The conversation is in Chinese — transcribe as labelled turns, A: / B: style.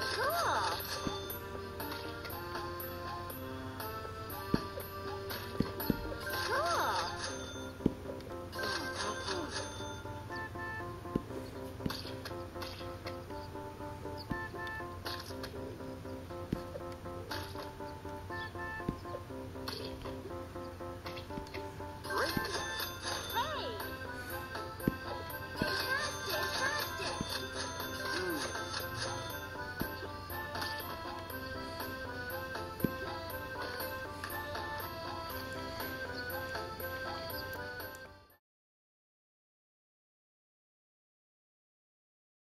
A: Cool.